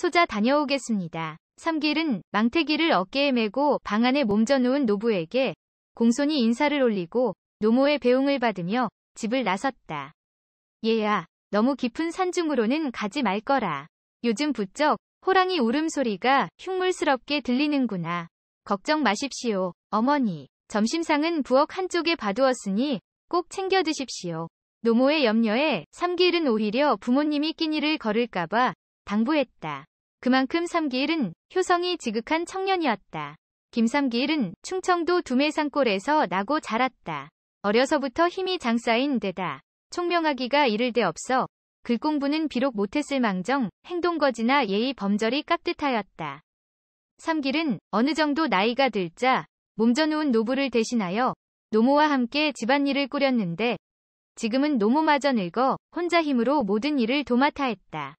소자 다녀오겠습니다. 삼길은 망태기를 어깨에 메고 방 안에 몸져 누운 노부에게 공손히 인사를 올리고 노모의 배웅을 받으며 집을 나섰다. 얘야, 너무 깊은 산중으로는 가지 말 거라. 요즘 부쩍 호랑이 울음소리가 흉물스럽게 들리는구나. 걱정 마십시오, 어머니. 점심상은 부엌 한쪽에 봐두었으니 꼭 챙겨 드십시오. 노모의 염려에 삼길은 오히려 부모님이 끼니를 걸을까봐 당부했다. 그만큼 삼길은 효성이 지극한 청년이었다. 김삼길은 충청도 두매산골에서 나고 자랐다. 어려서부터 힘이 장사인 데다 총명하기가 이를 데 없어 글 공부는 비록 못했을 망정 행동거지나 예의 범절이 깍듯하였다. 삼길은 어느 정도 나이가 들자 몸져놓은 노부를 대신하여 노모와 함께 집안일을 꾸렸는데 지금은 노모마저 늙어 혼자 힘으로 모든 일을 도맡아 했다.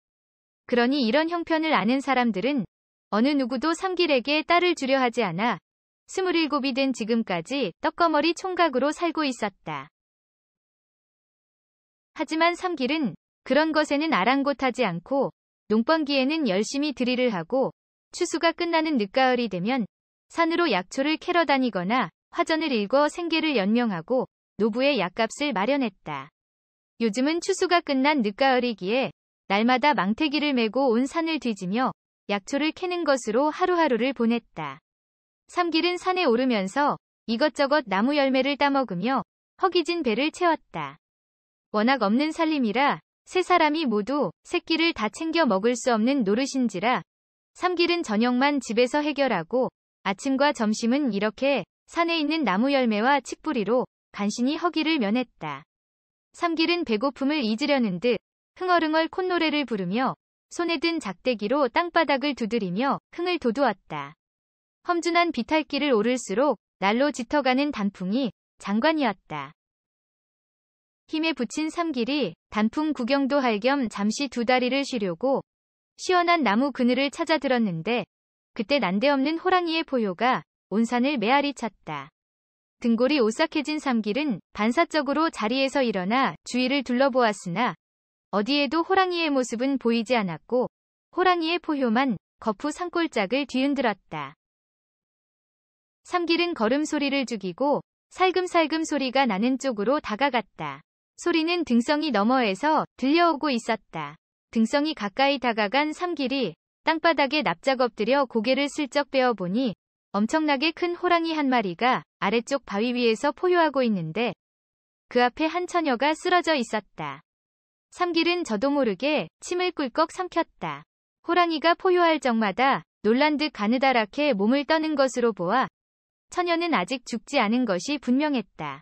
그러니 이런 형편을 아는 사람들은 어느 누구도 삼길에게 딸을 주려 하지 않아 스물일곱이 된 지금까지 떡거머리 총각으로 살고 있었다. 하지만 삼길은 그런 것에는 아랑곳하지 않고 농번기에는 열심히 들이를 하고 추수가 끝나는 늦가을이 되면 산으로 약초를 캐러 다니거나 화전을 읽어 생계를 연명하고 노부의 약값을 마련했다. 요즘은 추수가 끝난 늦가을이기에 날마다 망태기를 메고 온 산을 뒤지며 약초를 캐는 것으로 하루하루를 보냈다. 삼길은 산에 오르면서 이것저것 나무 열매를 따먹으며 허기진 배를 채웠다. 워낙 없는 살림이라 세 사람이 모두 새끼를 다 챙겨 먹을 수 없는 노릇인지라 삼길은 저녁만 집에서 해결하고 아침과 점심은 이렇게 산에 있는 나무 열매와 칡뿌리로 간신히 허기를 면했다. 삼길은 배고픔을 잊으려는 듯 흥얼흥얼 콧노래를 부르며 손에 든 작대기로 땅바닥을 두드리며 흥을 돋우었다. 험준한 비탈길을 오를수록 날로 짙어가는 단풍이 장관이었다. 힘에 붙인 삼길이 단풍 구경도 할 겸 잠시 두 다리를 쉬려고 시원한 나무 그늘을 찾아 들었는데 그때 난데없는 호랑이의 포효가 온 산을 메아리 쳤다. 등골이 오싹해진 삼길은 반사적으로 자리에서 일어나 주위를 둘러보았으나 어디에도 호랑이의 모습은 보이지 않았고 호랑이의 포효만 거푸 산골짝을 뒤흔들었다. 삼길은 걸음소리를 죽이고 살금살금 소리가 나는 쪽으로 다가갔다. 소리는 등성이 너머에서 들려오고 있었다. 등성이 가까이 다가간 삼길이 땅바닥에 납작 엎드려 고개를 슬쩍 빼어보니 엄청나게 큰 호랑이 한 마리가 아래쪽 바위 위에서 포효하고 있는데 그 앞에 한 처녀가 쓰러져 있었다. 삼길은 저도 모르게 침을 꿀꺽 삼켰다. 호랑이가 포효할 적마다 놀란 듯 가느다랗게 몸을 떠는 것으로 보아 처녀는 아직 죽지 않은 것이 분명했다.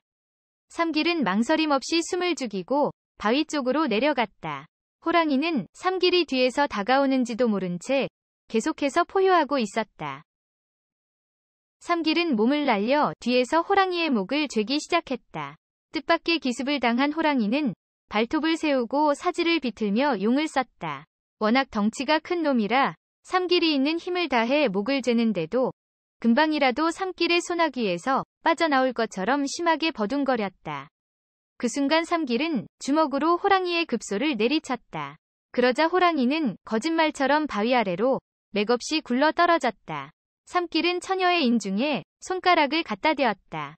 삼길은 망설임 없이 숨을 죽이고 바위 쪽으로 내려갔다. 호랑이는 삼길이 뒤에서 다가오는지도 모른 채 계속해서 포효하고 있었다. 삼길은 몸을 날려 뒤에서 호랑이의 목을 죄기 시작했다. 뜻밖의 기습을 당한 호랑이는 발톱을 세우고 사지를 비틀며 용을 썼다. 워낙 덩치가 큰 놈이라 삼길이 있는 힘을 다해 목을 죄는데도 금방이라도 삼길의 소나기에서 빠져나올 것처럼 심하게 버둥거렸다. 그 순간 삼길은 주먹으로 호랑이의 급소를 내리쳤다. 그러자 호랑이는 거짓말처럼 바위 아래로 맥없이 굴러 떨어졌다. 삼길은 처녀의 인중에 손가락을 갖다 대었다.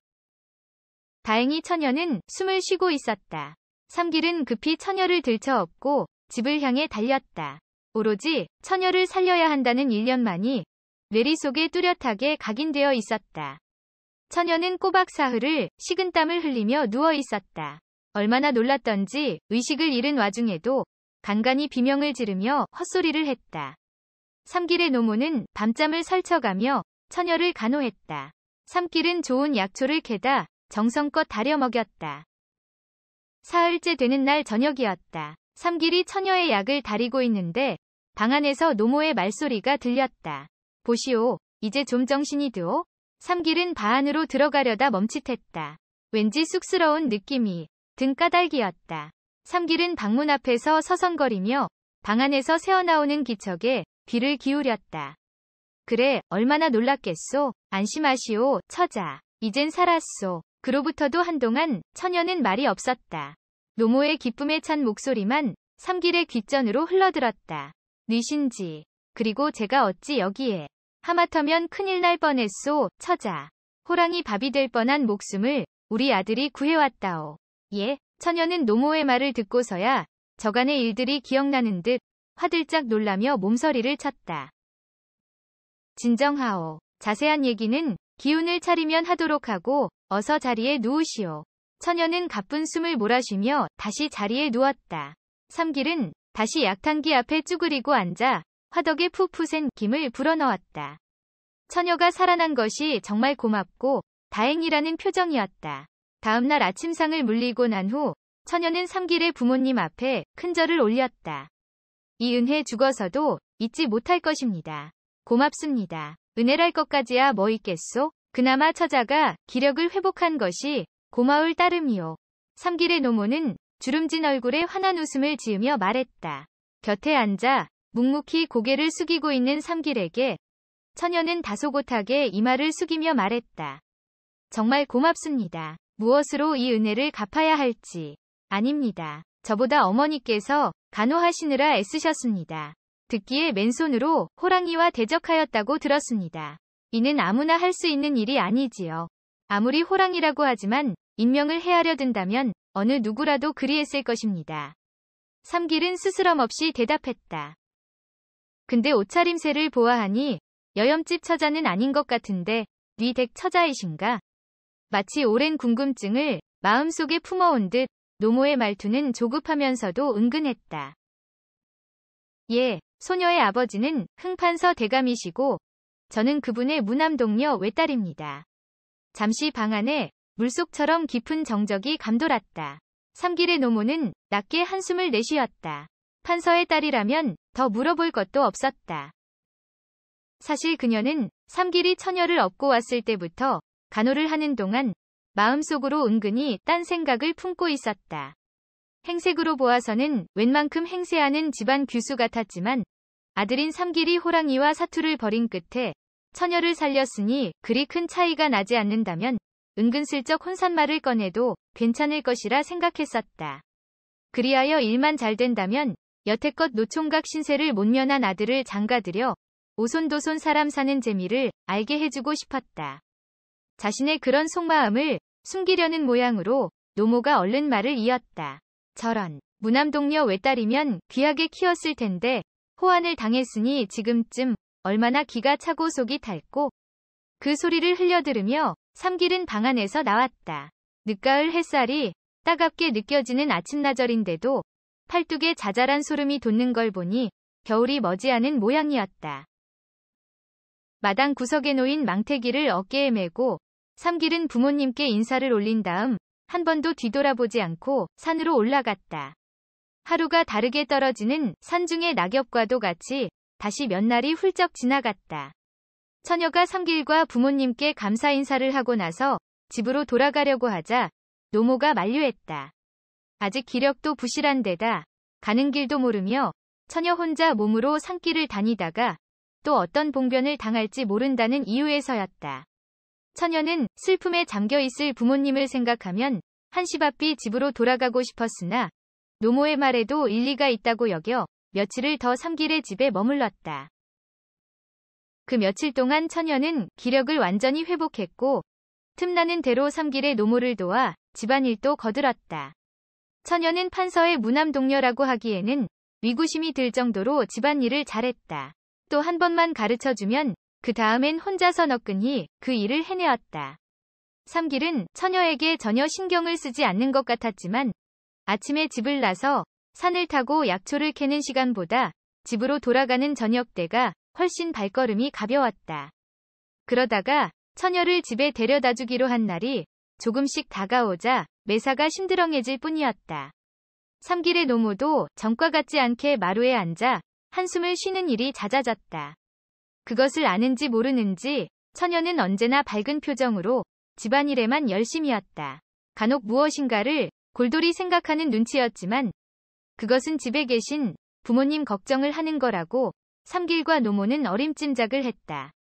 다행히 처녀는 숨을 쉬고 있었다. 삼길은 급히 처녀를 들쳐 업고 집을 향해 달렸다. 오로지 처녀를 살려야 한다는 일념만이 뇌리 속에 뚜렷하게 각인되어 있었다. 처녀는 꼬박 사흘을 식은땀을 흘리며 누워 있었다. 얼마나 놀랐던지 의식을 잃은 와중에도 간간히 비명을 지르며 헛소리를 했다. 삼길의 노모는 밤잠을 설쳐가며 처녀를 간호했다. 삼길은 좋은 약초를 캐다 정성껏 다려 먹였다. 사흘째 되는 날 저녁이었다. 삼길이 처녀의 약을 다리고 있는데 방 안에서 노모의 말소리가 들렸다. 보시오, 이제 좀 정신이 드오? 삼길은 바 안으로 들어가려다 멈칫했다. 왠지 쑥스러운 느낌이 등 까닭이었다. 삼길은 방문 앞에서 서성거리며 방 안에서 새어나오는 기척에 귀를 기울였다. 그래, 얼마나 놀랐겠소? 안심하시오, 처자. 이젠 살았소. 그로부터도 한동안 처녀는 말이 없었다. 노모의 기쁨에 찬 목소리만 삼길의 귓전으로 흘러들었다. 니신지. 그리고 제가 어찌 여기에. 하마터면 큰일 날 뻔했소, 처자. 호랑이 밥이 될 뻔한 목숨을 우리 아들이 구해왔다오. 예, 처녀는 노모의 말을 듣고서야 저간의 일들이 기억나는 듯 화들짝 놀라며 몸서리를 쳤다. 진정하오. 자세한 얘기는 기운을 차리면 하도록 하고 어서 자리에 누우시오. 처녀는 가쁜 숨을 몰아쉬며 다시 자리에 누웠다. 삼길은 다시 약탕기 앞에 쭈그리고 앉아 화덕에 푸푸센 김을 불어넣었다. 처녀가 살아난 것이 정말 고맙고 다행이라는 표정이었다. 다음날 아침상을 물리고 난 후 처녀는 삼길의 부모님 앞에 큰 절을 올렸다. 이 은혜 죽어서도 잊지 못할 것입니다. 고맙습니다. 은혜랄 것까지야 뭐 있겠소? 그나마 처자가 기력을 회복한 것이 고마울 따름이요. 삼길의 노모는 주름진 얼굴에 환한 웃음을 지으며 말했다. 곁에 앉아 묵묵히 고개를 숙이고 있는 삼길에게 처녀는 다소곳하게 이마를 숙이며 말했다. 정말 고맙습니다. 무엇으로 이 은혜를 갚아야 할지. 아닙니다. 저보다 어머니께서 간호하시느라 애쓰셨습니다. 듣기에 맨손으로 호랑이와 대적하였다고 들었습니다. 이는 아무나 할 수 있는 일이 아니지요. 아무리 호랑이라고 하지만 인명을 헤아려 든다면 어느 누구라도 그리했을 것입니다. 삼길은 스스럼 없이 대답했다. 근데 옷차림새를 보아하니 여염집 처자는 아닌 것 같은데 뉘댁 처자이신가? 마치 오랜 궁금증을 마음속에 품어온 듯 노모의 말투는 조급하면서도 은근했다. 예, 소녀의 아버지는 흥판서 대감이시고 저는 그분의 무남동녀 외딸입니다. 잠시 방 안에 물속처럼 깊은 정적이 감돌았다. 삼길의 노모는 낮게 한숨을 내쉬었다. 판서의 딸이라면 더 물어볼 것도 없었다. 사실 그녀는 삼길이 처녀를 업고 왔을 때부터 간호를 하는 동안 마음속으로 은근히 딴 생각을 품고 있었다. 행색으로 보아서는 웬만큼 행세하는 집안 규수 같았지만 아들인 삼길이 호랑이와 사투를 벌인 끝에 처녀를 살렸으니 그리 큰 차이가 나지 않는다면 은근슬쩍 혼잣말을 꺼내도 괜찮을 것이라 생각했었다. 그리하여 일만 잘 된다면 여태껏 노총각 신세를 못 면한 아들을 장가들여 오손도손 사람 사는 재미를 알게 해주고 싶었다. 자신의 그런 속마음을 숨기려는 모양으로 노모가 얼른 말을 이었다. 저런 무남동녀 외딸이면 귀하게 키웠을 텐데 호환을 당했으니 지금쯤 얼마나 기가 차고 속이 닳고 그 소리를 흘려들으며 삼길은 방 안에서 나왔다. 늦가을 햇살이 따갑게 느껴지는 아침나절인데도 팔뚝에 자잘한 소름이 돋는 걸 보니 겨울이 머지않은 모양이었다. 마당 구석에 놓인 망태기를 어깨에 메고 삼길은 부모님께 인사를 올린 다음 한 번도 뒤돌아보지 않고 산으로 올라갔다. 하루가 다르게 떨어지는 산중의 낙엽과도 같이 다시 몇 날이 훌쩍 지나갔다. 처녀가 삼길과 부모님께 감사 인사를 하고 나서 집으로 돌아가려고 하자 노모가 만류했다. 아직 기력도 부실한 데다 가는 길도 모르며 처녀 혼자 몸으로 산길을 다니다가 또 어떤 봉변을 당할지 모른다는 이유에서였다. 처녀는 슬픔에 잠겨 있을 부모님을 생각하면 한시 앞이 집으로 돌아가고 싶었으나 노모의 말에도 일리가 있다고 여겨 며칠을 더 삼길의 집에 머물렀다. 그 며칠 동안 처녀는 기력을 완전히 회복했고 틈나는 대로 삼길의 노모를 도와 집안일도 거들었다. 처녀는 판서의 무남동녀라고 하기에는 위구심이 들 정도로 집안일을 잘했다. 또 한 번만 가르쳐주면 그 다음엔 혼자서 너끈히 그 일을 해내었다. 삼길은 처녀에게 전혀 신경을 쓰지 않는 것 같았지만 아침에 집을 나서 산을 타고 약초를 캐는 시간보다 집으로 돌아가는 저녁 때가 훨씬 발걸음이 가벼웠다. 그러다가 처녀를 집에 데려다 주기로 한 날이 조금씩 다가오자 매사가 심드렁해질 뿐이었다. 삼길의 노모도 전과 같지 않게 마루에 앉아 한숨을 쉬는 일이 잦아졌다. 그것을 아는지 모르는지 처녀는 언제나 밝은 표정으로 집안일에만 열심이었다. 간혹 무엇인가를 골똘히 생각하는 눈치였지만 그것은 집에 계신 부모님 걱정을 하는 거라고 삼길과 노모는 어림짐작을 했다.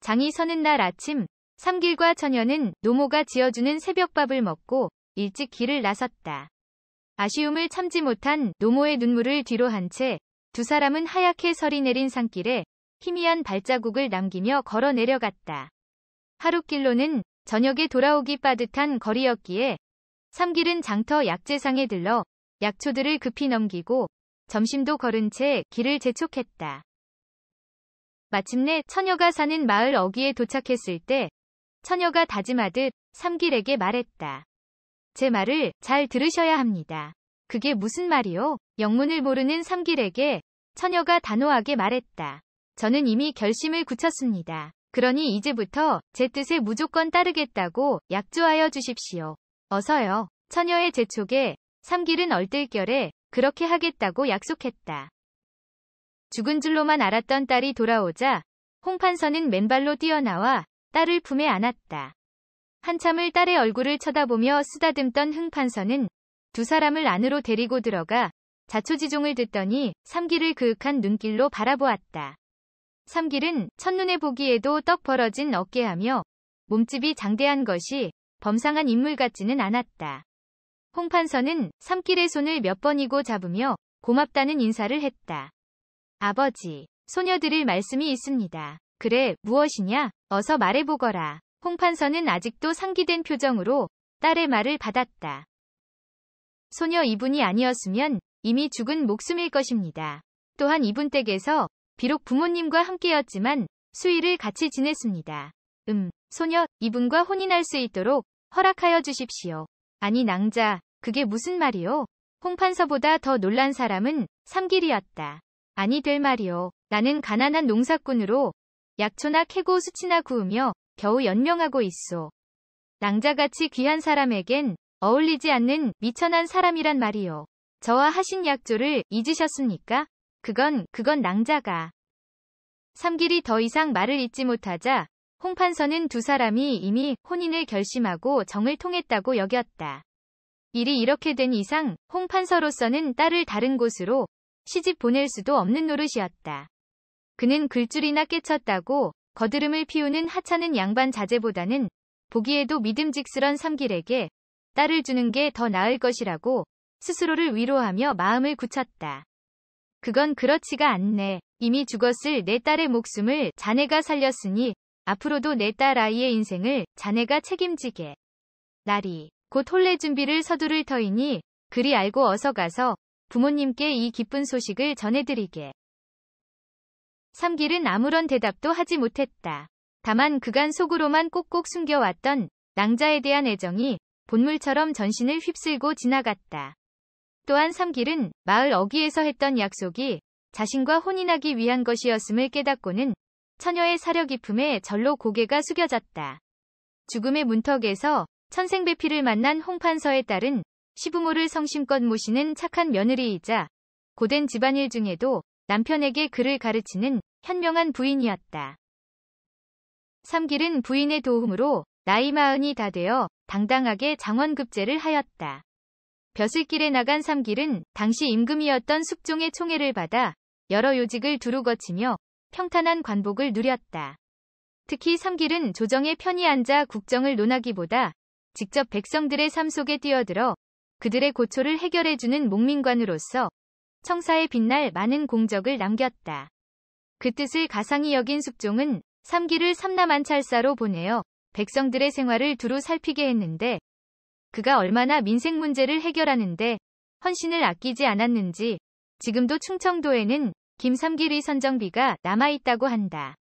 장이 서는 날 아침 삼길과 처녀는 노모가 지어주는 새벽밥을 먹고 일찍 길을 나섰다. 아쉬움을 참지 못한 노모의 눈물을 뒤로 한 채 두 사람은 하얗게 설이 내린 산길에 희미한 발자국을 남기며 걸어 내려갔다. 하룻길로는 저녁에 돌아오기 빠듯한 거리였기에 삼길은 장터 약재상에 들러 약초들을 급히 넘기고 점심도 걸은 채 길을 재촉했다. 마침내 처녀가 사는 마을 어귀에 도착했을 때 처녀가 다짐하듯 삼길에게 말했다. 제 말을 잘 들으셔야 합니다. 그게 무슨 말이요? 영문을 모르는 삼길에게 처녀가 단호하게 말했다. 저는 이미 결심을 굳혔습니다. 그러니 이제부터 제 뜻에 무조건 따르겠다고 약조하여 주십시오. 어서요. 처녀의 재촉에 삼길은 얼떨결에 그렇게 하겠다고 약속했다. 죽은 줄로만 알았던 딸이 돌아오자 홍판서는 맨발로 뛰어나와 딸을 품에 안았다. 한참을 딸의 얼굴을 쳐다보며 쓰다듬던 흥판서는 두 사람을 안으로 데리고 들어가 자초지종을 듣더니 삼길을 그윽한 눈길로 바라보았다. 삼길은 첫눈에 보기에도 떡 벌어진 어깨하며 몸집이 장대한 것이 범상한 인물 같지는 않았다. 홍판서는 삼길의 손을 몇 번이고 잡으며 고맙다는 인사를 했다. 아버지, 소녀 드릴 말씀이 있습니다. 그래, 무엇이냐? 어서 말해보거라. 홍판서는 아직도 상기된 표정으로 딸의 말을 받았다. 소녀 이분이 아니었으면 이미 죽은 목숨일 것입니다. 또한 이분 댁에서 비록 부모님과 함께였지만 수일을 같이 지냈습니다. 음, 소녀 이분과 혼인할 수 있도록 허락하여 주십시오. 아니 낭자, 그게 무슨 말이오? 홍판서보다 더 놀란 사람은 삼길이었다. 아니 될 말이오. 나는 가난한 농사꾼으로 약초나 캐고 수치나 구우며 겨우 연명하고 있소. 낭자같이 귀한 사람에겐 어울리지 않는 미천한 사람이란 말이오. 저와 하신 약조를 잊으셨습니까? 그건, 그건 낭자가. 삼길이 더 이상 말을 잇지 못하자 홍판서는 두 사람이 이미 혼인을 결심하고 정을 통했다고 여겼다. 일이 이렇게 된 이상 홍판서로서는 딸을 다른 곳으로 시집 보낼 수도 없는 노릇이었다. 그는 글줄이나 깨쳤다고 거드름을 피우는 하찮은 양반 자제보다는 보기에도 믿음직스런 삼길에게 딸을 주는 게 더 나을 것이라고 스스로를 위로하며 마음을 굳혔다. 그건 그렇지가 않네. 이미 죽었을 내 딸의 목숨을 자네가 살렸으니 앞으로도 내 딸 아이의 인생을 자네가 책임지게. 날이 곧 혼례 준비를 서두를 터이니 그리 알고 어서 가서 부모님께 이 기쁜 소식을 전해드리게. 삼길은 아무런 대답도 하지 못했다. 다만 그간 속으로만 꼭꼭 숨겨왔던 낭자에 대한 애정이 본물처럼 전신을 휩쓸고 지나갔다. 또한 삼길은 마을 어귀에서 했던 약속이 자신과 혼인하기 위한 것이었음을 깨닫고는 처녀의 사려 깊음에 절로 고개가 숙여졌다. 죽음의 문턱에서 천생배피를 만난 홍판서의 딸은 시부모를 성심껏 모시는 착한 며느리이자 고된 집안일 중에도 남편에게 글을 가르치는 현명한 부인이었다. 삼길은 부인의 도움으로 나이 마흔이 다 되어 당당하게 장원급제를 하였다. 벼슬길에 나간 삼길은 당시 임금이었던 숙종의 총애를 받아 여러 요직을 두루 거치며 평탄한 관복을 누렸다. 특히 삼길은 조정에 편히 앉아 국정을 논하기보다 직접 백성들의 삶 속에 뛰어들어 그들의 고초를 해결해주는 목민관으로서 청사에 빛날 많은 공적을 남겼다. 그 뜻을 가상히 여긴 숙종은 삼기를 삼남 안찰사로 보내어 백성들의 생활을 두루 살피게 했는데 그가 얼마나 민생 문제를 해결하는데 헌신을 아끼지 않았는지 지금도 충청도에는 김삼길의 선정비가 남아있다고 한다.